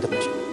the pleasure.